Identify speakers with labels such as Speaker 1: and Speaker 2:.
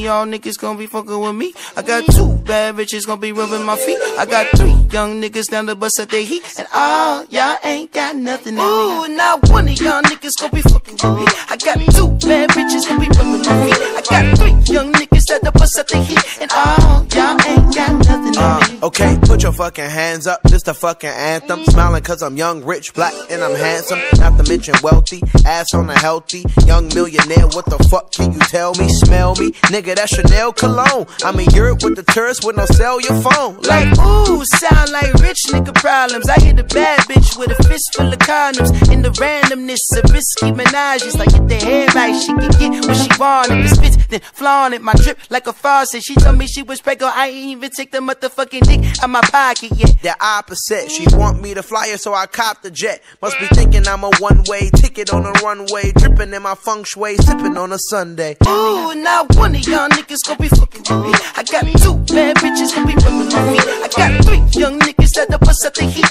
Speaker 1: y'all niggas gonna be fucking with me. I got two bad bitches gonna be rubbing my feet. I got three young niggas down the bus at their heat. And all y'all ain't got nothing. Ooh, not one of y'all niggas gonna be fucking with me. I got two bad bitches gonna be rubbing my feet. I got three young niggas at the bus at their heat.
Speaker 2: Okay, put your fucking hands up. This the fucking anthem. Smiling cause I'm young, rich, black, and I'm handsome. Not to mention wealthy. Ass on a healthy. Young millionaire. What the fuck can you tell me? Smell me? Nigga, that's Chanel cologne. I'm in Europe with the tourists with no cell your phone.
Speaker 1: Like, ooh, sound like rich nigga problems. I hit a bad bitch with a fist full of condoms. In the randomness of risky menages. Like, get the head right, she can get what she want. If it spits, then flaunt it. My drip like a faucet. She told me she was pregnant. I ain't even take the motherfucking dick out my pocket yet.
Speaker 2: The opposite. She want me to fly her, so I cop the jet. Must be thinking I'm a one way ticket on a runway. Dripping in my feng shui, sipping on a Sunday.
Speaker 1: Ooh, not one of y'all niggas gonna be fucking with me. I got two bad bitches gonna be rubbing my me. I got three young niggas that the bus at the heat.